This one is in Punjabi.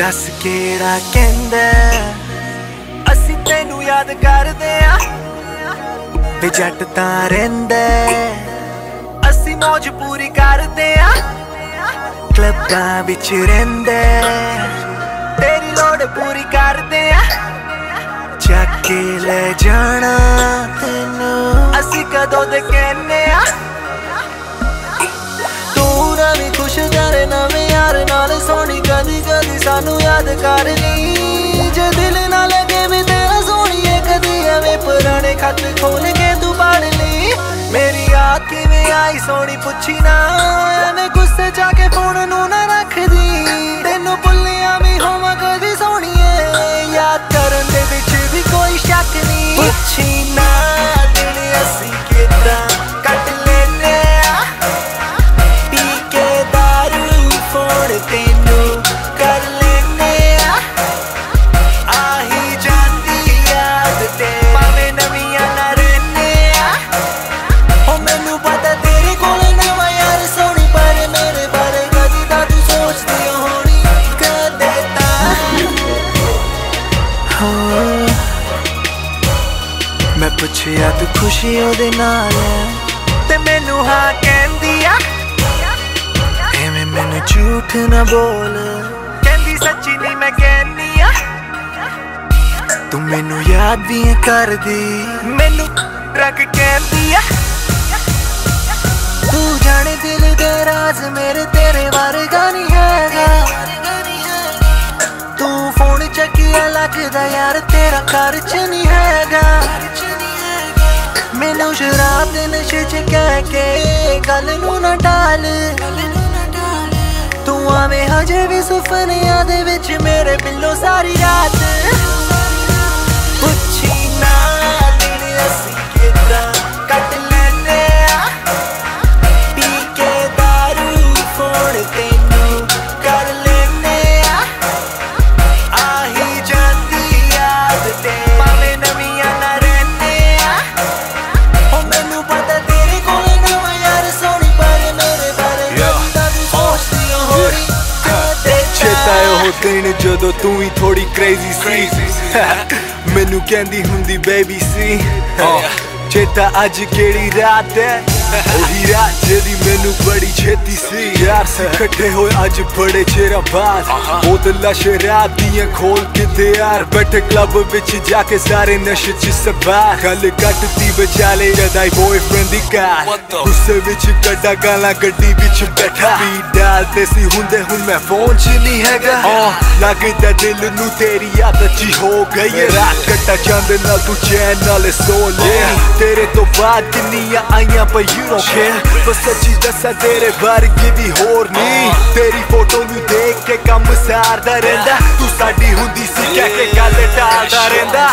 ਦੱਸ ਕਿਹੜਾ ਕਹਿੰਦਾ ਅਸੀਂ ਤੈਨੂੰ ਯਾਦ ਕਰਦੇ ਆ ਤੇ ਜੱਟ ਤਾਂ ਰਹਿੰਦਾ ਅਸੀਂ ਮौज ਪੂਰੀ ਕਰਦੇ ਆ ਕਲੱਬਾਂ ਵਿੱਚ ਰਹਿੰਦਾ ਤੇਰੀ ਲੋੜ ਪੂਰੀ ਕਰਦੇ ਆ ਚੱਕ ਕੇ ਲੈ ਜਾਣਾ ਤੈਨੂੰ। ਅਸੀਂ ਕਦੋਂ ਦੇ ਯਾਦ ਕਰ ਲਈ। ਜੇ ਦਿਲ ਨਾ ਲੱਗੇ ਵੀ ਤੇਰਾ ਸੋਹਣੀਏ ਕਦੀ ਐਵੇਂ ਪੁਰਾਣੇ ਖੱਤ ਖੋਲ ਕੇ ਤੂੰ ਪੜ ਲਈ। ਮੇਰੀ ਆਖ ਕਿਵੇਂ ਆਈ, ਸੋਹਣੀ ਪੁੱਛੀ ਨਾ, ਐਵੇਂ ਮੈਂ ਪੁੱਛਿਆ ਤੂੰ ਖੁਸ਼ੀ ਉਹਦੇ ਨਾਲ ਤੇ ਮੈਨੂੰ ਹਾਂ ਕਹਿੰਦੀ ਆ, ਐਵੇਂ ਮੈਨੂੰ ਝੂਠ ਨਾ ਬੋਲ। ਕਹਿੰਦੀ, ਸੱਚੀ ਨਹੀਂ ਮੈਂ ਕਹਿੰਦੀ ਆ, ਤੂੰ ਮੈਨੂੰ ਯਾਦ ਵੀ ਕਰਦੀ। ਮੈਨੂੰ ਰੱਖ ਕਹਿੰਦੀ ਆ, ਤੂੰ ਜਾਣੇ ਦਿਲ ਦੇ ਰਾਜ਼ ਮੇਰੇ ਤੇਰੇ ਵਰਗਾ ਨਹੀਂ ਹੈਗਾ। ਤੂੰ ਫੋਨ ਚੱਕਿਆ ਲੱਗਦਾ ਯਾਰ, ਤੇਰਾ ਖਰਚ ਨਹੀਂ ਹੈਗਾ। ਮੈਨੂੰ ਸ਼ਰਾਬ ਦੇ ਨਸ਼ੇ ਚ ਕਹਿ ਕੇ ਗੱਲ ਨੂੰ ਨਾ ਟਾਲ। ਤੂੰ ਆਵੇਂ ਹਜੇ ਵੀ ਸੁਪਨਿਆਂ ਦੇ ਵਿੱਚ ਮੇਰੇ ਬਿੱਲੋ ਸਾਰੀ ਰਾਤ। ਦਿਨ ਜਦੋਂ ਤੂੰ ਹੀ ਥੋੜੀ ਕ੍ਰੇਜ਼ੀ ਸੀ। ਮੈਨੂੰ ਕਹਿੰਦੀ ਹੁੰਦੀ ਬੇਬੀ ਸੀ। ਚੇਤਾ ਅੱਜ ਕਿਹੜੀ ਰਾਤ ਹੈ? ਉਹੀ ਰਾਤ ਜਿਹੜੀ ਮੈਨੂੰ ਬੜੀ ਛੇਤੀ ਸੀ। ਯਾਰ ਸੀ ਇਕੱਠੇ ਹੋਏ ਅੱਜ ਬੜੇ ਚਿਰਾਂ ਬਾਅਦ। ਬੋਤਲਾਂ ਸ਼ਰਾਬ ਦੀਆਂ ਖੋਲ ਕੇ ਤੇ ਯਾਰ ਬੈਠੇ ਕਲੱਬ ਵਿੱਚ ਜਾ ਕੇ ਸਾਰੇ ਨਸ਼ੇ ਚ ਸਵਾਰ। ਗੱਲ ਕੱਟਦੀ ਵਿਚਾਲੇ ਜਦਾਈ ਬॉयਫ੍ਰੈਂਡ ਦੀ ਕਾਰ। ਗੁੱਸੇ ਵਿੱਚ ਕੱਢਾ ਗਾਲਾਂ ਗੱਡੀ ਵਿੱਚ ਬੈਠਾ। ਸਪੀਡ ਡਾਲਦੇ ਸੀ ਹੁੰਦੇ ਹੁਣ ਮੈਂ ਫੋਨ 'ਚ ਨਹੀਂ ਹੈਗਾ। ਲੱਗਦਾ ਦਿਲ ਨੂੰ ਤੇਰੀ ਆਦਤ ਜੀ ਹੋ ਗਈ ਰਾਤ ਕੱਟਾ ਚੰਦ ਨਾਲ ਤੂੰ ਚੈਨ ਨਾਲ ਸੋ ਲੈ। ਤੇਰੇ ਤੋਂ ਬਾਅਦ ਕਿੰਨੀਆਂ ਆਈਆਂ ਪਰ ਯੂ ਡੋਨਟ ਕੇਅਰ ਬਸ ਸੱਚੀ ਦੱਸਾਂ ਤੇਰੇ ਵਰਗੀ ਵੀ ਹੋਰ ਨਹੀਂ। ਤੇਰੀ ਫੋਟੋ ਨੂੰ ਦੇਖ ਕੇ ਕੰਮ ਸਾਰਦਾ ਰਹਿੰਦਾ, ਤੂੰ ਸਾਡੀ ਹੁੰਦੀ ਸੀ, ਕਹਿ ਕੇ ਗੱਲ ਟਾਲਦਾ ਰਹਿੰਦਾ।